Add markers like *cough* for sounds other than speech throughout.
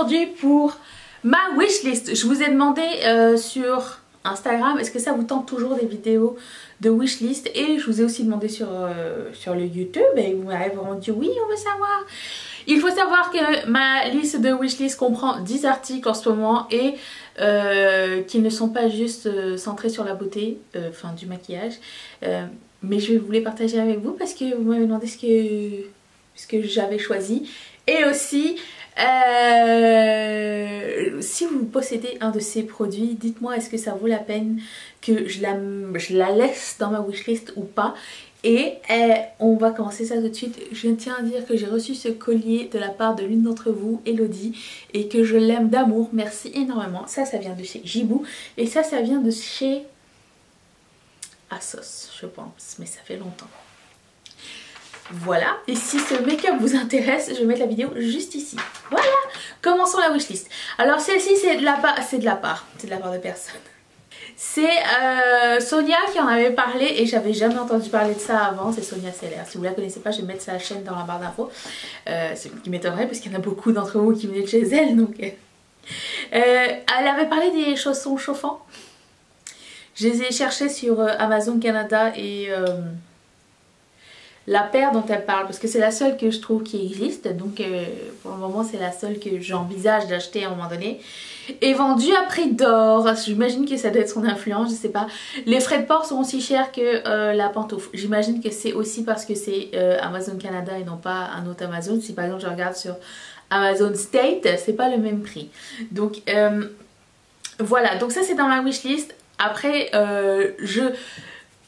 aujourd'hui pour ma wishlist. Je vous ai demandé euh, sur Instagram, est-ce que ça vous tente toujours des vidéos de wishlist? Et je vous ai aussi demandé sur, euh, sur le YouTube et vous m'avez dit oui, on veut savoir. Il faut savoir que ma liste de wishlist comprend 10 articles en ce moment et euh, qui ne sont pas juste centrés sur la beauté, enfin du maquillage. mais je vais vous les partager avec vous parce que vous m'avez demandé ce que, ce que j'avais choisi. Et aussi, euh, si vous possédez un de ces produits, dites-moi est-ce que ça vaut la peine que je la, laisse dans ma wishlist ou pas. Et euh, on va commencer ça tout de suite. Je tiens à dire que j'ai reçu ce collier de la part de l'une d'entre vous, Elodie, et que je l'aime d'amour. Merci énormément. Ça, ça vient de chez Jibou. Et ça, ça vient de chez Asos, je pense. Mais ça fait longtemps. Voilà, et si ce make-up vous intéresse, je vais mettre la vidéo juste ici. Voilà, commençons la wishlist. Alors celle-ci c'est de la part, c'est de la part, c'est de la part de personne. C'est euh, Sonia qui en avait parlé et j'avais jamais entendu parler de ça avant, c'est Sonia Seller. Si vous la connaissez pas, je vais mettre sa chaîne dans la barre d'infos. Euh, ce qui m'étonnerait parce qu'il y en a beaucoup d'entre vous qui venaient de chez elle. Donc, euh, elle avait parlé des chaussons chauffants. Je les ai cherchés sur Amazon Canada et la paire dont elle parle parce que c'est la seule que je trouve qui existe donc euh, pour le moment c'est la seule que j'envisage d'acheter à un moment donné. Est vendue à prix d'or j'imagine que ça doit être son influence je sais pas. Les frais de port sont aussi chers que euh, la pantoufle. J'imagine que c'est aussi parce que c'est euh, Amazon Canada et non pas un autre Amazon. Si par exemple je regarde sur Amazon State c'est pas le même prix. Donc voilà. Donc ça c'est dans ma wishlist. Après je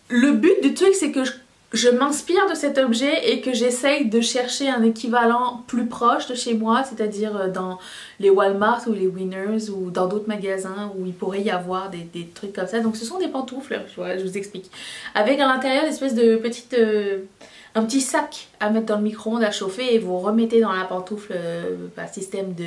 le but du truc c'est que je je m'inspire de cet objet et que j'essaye de chercher un équivalent plus proche de chez moi, c'est-à-dire euh, dans les Walmart ou les Winners ou dans d'autres magasins où il pourrait y avoir des, trucs comme ça. Donc ce sont des pantoufles, je vous explique. Avec à l'intérieur une espèce de petite... Euh, un petit sac à mettre dans le micro-ondes à chauffer et vous remettez dans la pantoufle euh, système de,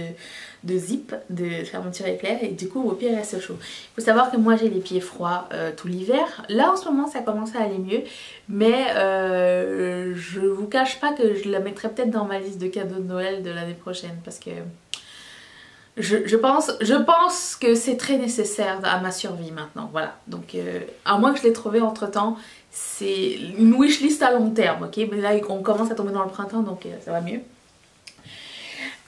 de zip, de fermeture éclair et du coup vos pieds restent chauds. Il faut savoir que moi j'ai les pieds froids euh, tout l'hiver. Là en ce moment ça commence à aller mieux mais euh, je vous cache pas que je la mettrai peut-être dans ma liste de cadeaux de Noël de l'année prochaine parce que je, pense, je pense que c'est très nécessaire à ma survie maintenant. Voilà. Donc, euh, à moins que je l'ai trouvé entre temps, c'est une wishlist à long terme. Ok, mais là, on commence à tomber dans le printemps donc ça va mieux.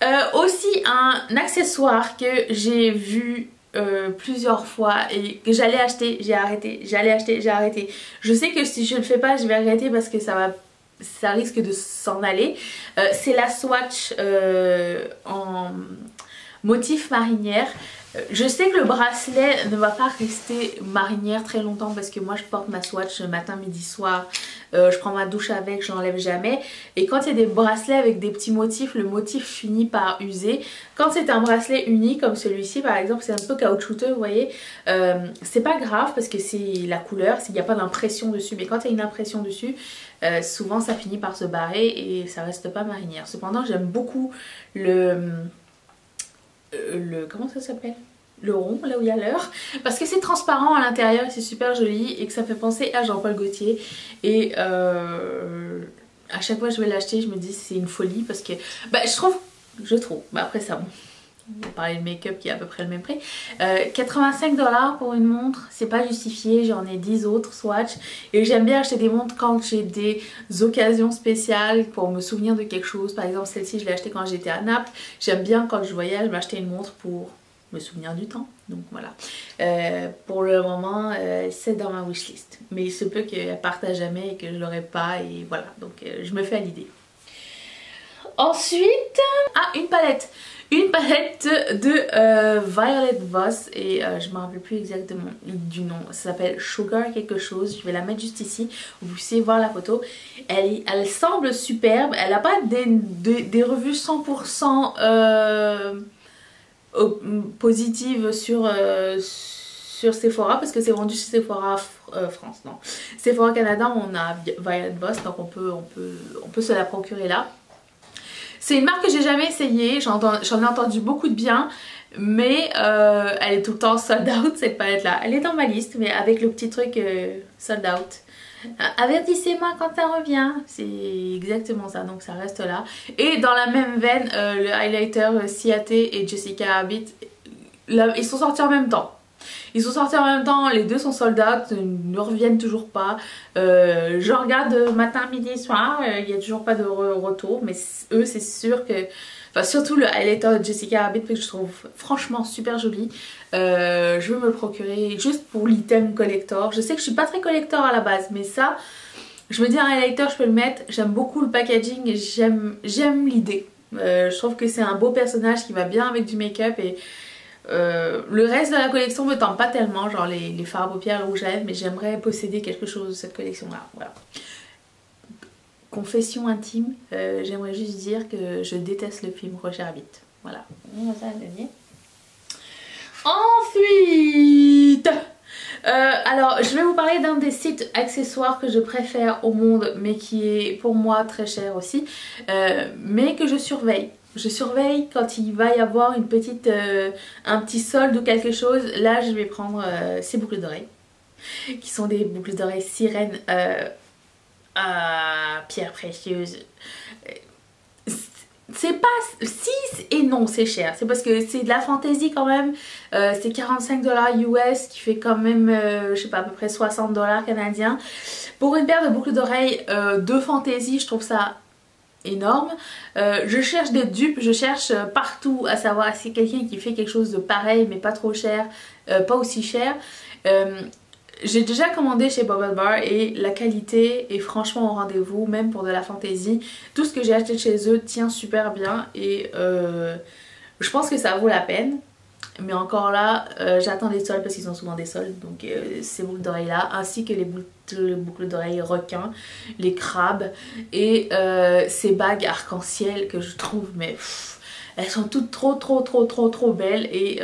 Euh, aussi un accessoire que j'ai vu euh, plusieurs fois et que j'allais acheter, j'ai arrêté, j'allais acheter, j'ai arrêté. Je sais que si je ne le fais pas, je vais arrêter parce que ça va ça risque de s'en aller. Euh, c'est la Swatch en motif marinière. Je sais que le bracelet ne va pas rester marinière très longtemps parce que moi je porte ma Swatch matin, midi, soir. Euh, je prends ma douche avec, je l'enlève jamais. Et quand il y a des bracelets avec des petits motifs, le motif finit par user. Quand c'est un bracelet uni comme celui-ci par exemple, c'est un peu caoutchouteux, vous voyez. Euh, c'est pas grave parce que c'est la couleur, s'il n'y a pas d'impression dessus. Mais quand il y a une impression dessus, euh, souvent ça finit par se barrer et ça reste pas marinière. Cependant j'aime beaucoup le... le comment ça s'appelle? Le rond, là où il y a l'heure, parce que c'est transparent à l'intérieur c'est super joli et que ça fait penser à Jean-Paul Gaultier. Et euh, à chaque fois que je vais l'acheter je me dis c'est une folie parce que bah, je trouve, je trouve, bah, après ça bon, on va parler de make-up qui est à peu près le même prix, 85 euh, dollars pour une montre, c'est pas justifié, j'en ai 10 autres Swatch. Et j'aime bien acheter des montres quand j'ai des occasions spéciales pour me souvenir de quelque chose, par exemple celle-ci je l'ai achetée quand j'étais à Naples, j'aime bien quand je voyage m'acheter une montre pour me souvenir du temps. Donc voilà. Euh, pour le moment, euh, c'est dans ma wishlist. Mais il se peut qu'elle parte à jamais et que je l'aurai pas. Et voilà. Donc euh, je me fais à l'idée. Ensuite, ah, une palette. Une palette de Violet Voss et je me rappelle plus exactement du nom. Ça s'appelle Sugar quelque chose. Je vais la mettre juste ici. Vous pouvez voir la photo. Elle, elle semble superbe. Elle n'a pas des, des, des, revues 100% positive sur, euh, sur Sephora parce que c'est vendu chez Sephora euh, France, non. Sephora Canada, on a Violet Boss donc on peut, on peut, on peut se la procurer là. C'est une marque que j'ai jamais essayé, j'en ai entendu beaucoup de bien, mais euh, elle est tout le temps sold out cette palette là. Elle est dans ma liste, mais avec le petit truc sold out. Avertissez-moi quand ça revient. C'est exactement ça, donc ça reste là. Et dans la même veine, euh, le highlighter Ciate et Jessica Rabbit, ils sont sortis en même temps. Ils sont sortis en même temps, les deux sont soldats, ne reviennent toujours pas. Euh, je regarde matin, midi, soir, euh, il n'y a toujours pas de retour, mais eux c'est sûr que... Surtout le highlighter de Jessica Rabbit que je trouve franchement super joli. Euh, je veux me le procurer juste pour l'item collector. Je sais que je suis pas très collector à la base, mais ça, je me dis un highlighter je peux le mettre. J'aime beaucoup le packaging et j'aime l'idée. je trouve que c'est un beau personnage qui va bien avec du make-up et euh, le reste de la collection me tente pas tellement, genre les, les fards à paupières rouges mais j'aimerais posséder quelque chose de cette collection-là. Voilà. Confession intime, euh, j'aimerais juste dire que je déteste le film Roger Rabbit. Voilà. Ensuite, euh, alors je vais vous parler d'un des sites accessoires que je préfère au monde, mais qui est pour moi très cher aussi, mais que je surveille je surveille quand il va y avoir une petite, euh, un petit solde ou quelque chose. Là, je vais prendre euh, ces boucles d'oreilles. Qui sont des boucles d'oreilles sirènes euh, à pierre précieuse. C'est pas 6 et non c'est cher. C'est parce que c'est de la fantaisie quand même. c'est 45 dollars US qui fait quand même, je sais pas, à peu près 60 dollars canadiens. Pour une paire de boucles d'oreilles de fantaisie, je trouve ça énorme. Euh, je cherche des dupes, je cherche euh, partout à savoir si quelqu'un qui fait quelque chose de pareil mais pas trop cher, euh, pas aussi cher. J'ai déjà commandé chez Bubble Bar et la qualité est franchement au rendez-vous, même pour de la fantaisie. Tout ce que j'ai acheté chez eux tient super bien et je pense que ça vaut la peine. Mais encore là, euh, j'attends des soldes parce qu'ils ont souvent des soldes. Donc euh, ces boucles d'oreilles là, ainsi que les boucles, d'oreilles requins, les crabes et euh, ces bagues arc-en-ciel que je trouve, mais elles sont toutes trop trop trop trop trop belles et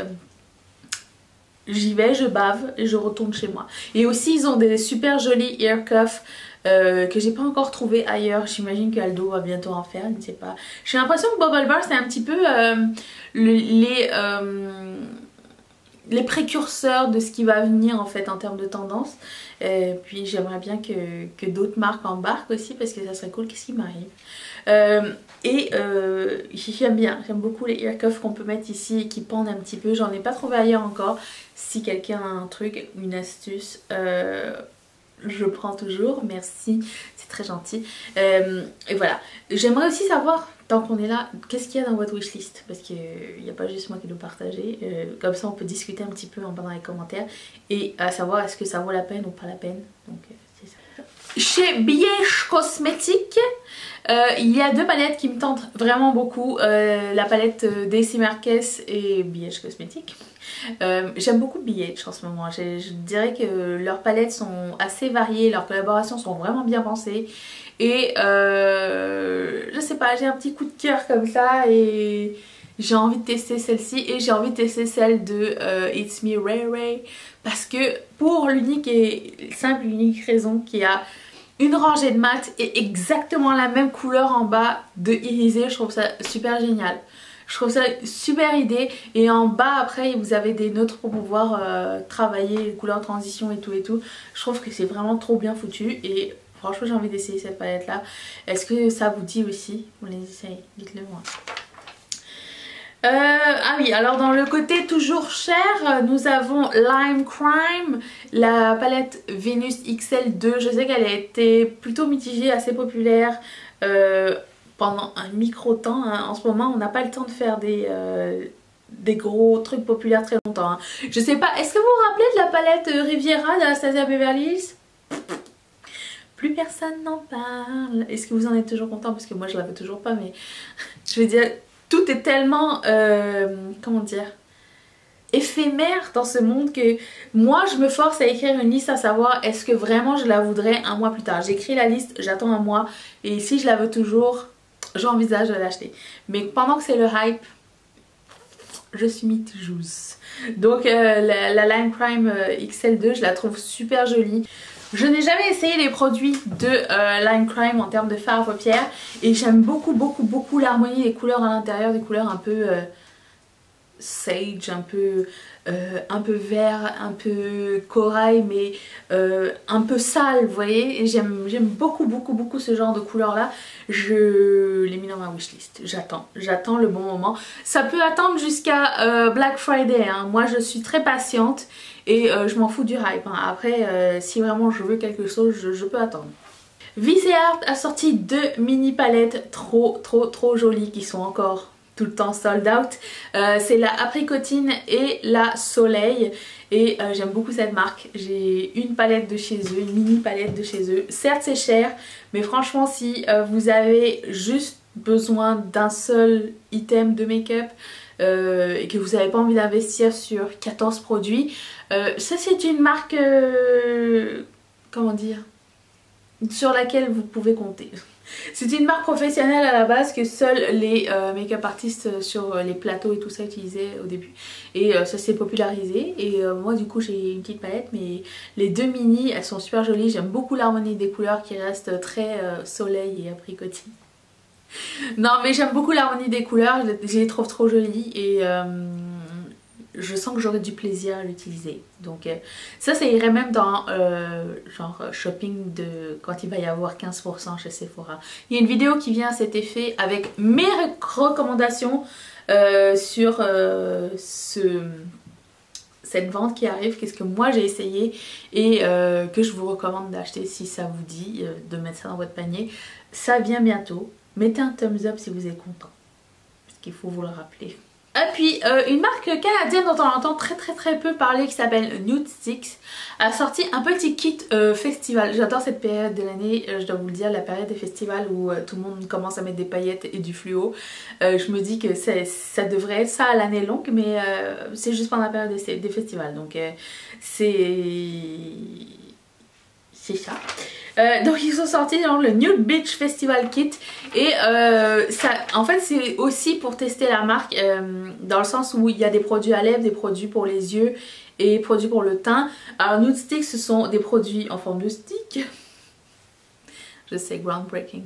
j'y vais, je bave et je retourne chez moi. Et aussi ils ont des super jolis ear cuffs euh, que j'ai pas encore trouvé ailleurs. J'imagine qu'Aldo va bientôt en faire, je ne sais pas. J'ai l'impression que Bubble Bar c'est un petit peu euh, les, euh, les précurseurs de ce qui va venir en fait en termes de tendance. Et puis j'aimerais bien que, que d'autres marques embarquent aussi parce que ça serait cool. Qu'est-ce qui m'arrive? Et j'aime bien, j'aime beaucoup les ear cuffs qu'on peut mettre ici et qui pendent un petit peu. J'en ai pas trouvé ailleurs encore. Si quelqu'un a un truc, une astuce, je prends toujours, merci, c'est très gentil. Euh, et voilà, j'aimerais aussi savoir, tant qu'on est là, qu'est-ce qu'il y a dans votre wishlist? Parce qu'il n'y a pas juste moi qui dois partager, euh, comme ça on peut discuter un petit peu en bas dans les commentaires et à savoir est-ce que ça vaut la peine ou pas la peine? Euh. Chez Bièche Cosmétique, il y a deux palettes qui me tentent vraiment beaucoup, la palette Daisy Marquez et Bièche Cosmétique. Euh, j'aime beaucoup BH en ce moment. Je, dirais que leurs palettes sont assez variées, leurs collaborations sont vraiment bien pensées. Et euh, je sais pas, j'ai un petit coup de cœur comme ça et j'ai envie de tester celle-ci et j'ai envie de tester celle de euh, It's Me Ray Ray parce que pour l'unique et simple unique raison qu'il y a une rangée de mat et exactement la même couleur en bas de irisé, je trouve ça super génial. Je trouve ça super idée et en bas après vous avez des notes pour pouvoir euh, travailler les couleurs transition et tout et tout. Je trouve que c'est vraiment trop bien foutu et franchement j'ai envie d'essayer cette palette là. Est-ce que ça vous dit aussi? Vous les essayez, dites-le moi. Euh, ah oui, alors dans le côté toujours cher, nous avons Lime Crime, la palette Venus XL2. Je sais qu'elle a été plutôt mitigée, assez populaire. Euh, pendant un micro temps. Hein. En ce moment, on n'a pas le temps de faire des, euh, des gros trucs populaires très longtemps. Hein. Je sais pas, est-ce que vous vous rappelez de la palette euh, Riviera d'Anastasia Beverly Hills? Plus personne n'en parle. Est-ce que vous en êtes toujours content? Parce que moi je l'avais toujours pas, mais *laughs* je veux dire, tout est tellement, euh, comment dire, éphémère dans ce monde que moi je me force à écrire une liste à savoir est-ce que vraiment je la voudrais un mois plus tard? J'écris la liste, j'attends un mois et si je la veux toujours, j'envisage de l'acheter. Mais pendant que c'est le hype, je suis mitjouze. Donc euh, la, Lime Crime euh, XL2, je la trouve super jolie. Je n'ai jamais essayé les produits de euh, Lime Crime en termes de fard à paupières et j'aime beaucoup beaucoup beaucoup l'harmonie des couleurs à l'intérieur, des couleurs un peu sage, un peu euh, un peu vert, un peu corail, mais euh, un peu sale, vous voyez. J'aime beaucoup, beaucoup, beaucoup ce genre de couleur là. Je l'ai mis dans ma wishlist. J'attends, j'attends le bon moment. Ça peut attendre jusqu'à euh, Black Friday. Hein. Moi, je suis très patiente et je m'en fous du hype. Hein. Après, si vraiment je veux quelque chose, je, peux attendre. Viseart a sorti deux mini palettes trop trop trop jolies qui sont encore tout le temps sold out. Euh, c'est la apricotine et la soleil et euh, j'aime beaucoup cette marque. J'ai une palette de chez eux, une mini palette de chez eux. Certes c'est cher mais franchement si euh, vous avez juste besoin d'un seul item de make-up et que vous n'avez pas envie d'investir sur 14 produits, ça c'est une marque, comment dire, sur laquelle vous pouvez compter. C'est une marque professionnelle à la base que seuls les euh, make-up artistes sur les plateaux et tout ça utilisaient au début. Et euh, ça s'est popularisé. Et euh, moi du coup j'ai une petite palette mais les deux mini elles sont super jolies. J'aime beaucoup l'harmonie des couleurs qui reste très soleil et apricotine. Non mais j'aime beaucoup l'harmonie des couleurs, je les trouve trop jolies et je sens que j'aurai du plaisir à l'utiliser. Donc euh, ça, ça irait même dans euh, genre shopping de quand il va y avoir 15% chez Sephora. Il y a une vidéo qui vient à cet effet avec mes recommandations euh, sur ce, cette vente qui arrive, qu'est-ce que moi j'ai essayé et que je vous recommande d'acheter si ça vous dit de mettre ça dans votre panier. Ça vient bientôt. Mettez un thumbs up si vous êtes content. Parce qu'il faut vous le rappeler. Et puis euh, une marque canadienne dont on entend très très très peu parler qui s'appelle Nude Sticks a sorti un petit kit euh, festival. J'adore cette période de l'année, euh, je dois vous le dire, la période des festivals où tout le monde commence à mettre des paillettes et du fluo. je me dis que ça devrait être ça à l'année longue mais c'est juste pendant la période des festivals donc c'est... c'est ça. Euh, donc ils sont sortis dans le Nude Beach Festival Kit et euh, ça, en fait c'est aussi pour tester la marque euh, dans le sens où il y a des produits à lèvres, des produits pour les yeux et produits pour le teint. Alors Nude Stick ce sont des produits en forme de stick. Je sais, groundbreaking.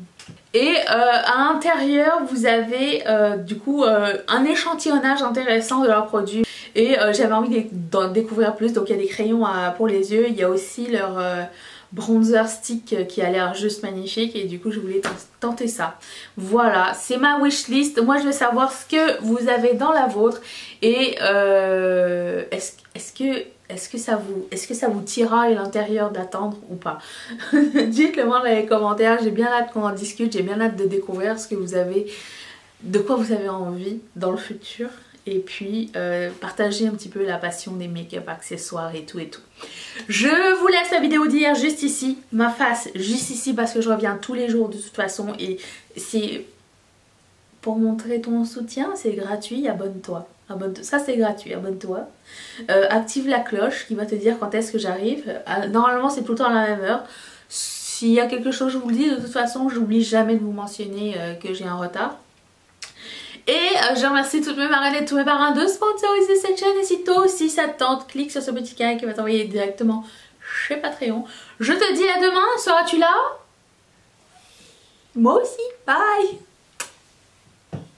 Et à l'intérieur vous avez du coup un échantillonnage intéressant de leurs produits et j'avais envie d'en découvrir plus donc il y a des crayons pour les yeux, il y a aussi leur bronzer stick qui a l'air juste magnifique et du coup je voulais tenter ça. Voilà, c'est ma wishlist. Moi je veux savoir ce que vous avez dans la vôtre et euh, est-ce que est-ce que ça vous est-ce que ça vous tirera à l'intérieur d'attendre ou pas? *laughs* Dites-le moi dans les commentaires, j'ai bien hâte qu'on en discute, j'ai bien hâte de découvrir ce que vous avez de quoi vous avez envie dans le futur et puis euh, partager un petit peu la passion des make-up accessoires et tout et tout. Je vous laisse la vidéo d'hier juste ici, ma face juste ici parce que je reviens tous les jours de toute façon et c'est pour montrer ton soutien, c'est gratuit, abonne-toi. Abonne ça c'est gratuit, abonne-toi. Euh, active la cloche qui va te dire quand est-ce que j'arrive. Euh, normalement c'est tout le temps à la même heure. S'il y a quelque chose je vous le dis, de toute façon j'oublie jamais de vous mentionner que j'ai un retard. Et euh, je remercie toutes mes marraines et tous mes parrains de sponsoriser cette chaîne. Et si toi aussi ça te tente, clique sur ce petit carré qui va t'envoyer directement chez Patreon. Je te dis à demain, seras-tu là? Moi aussi, bye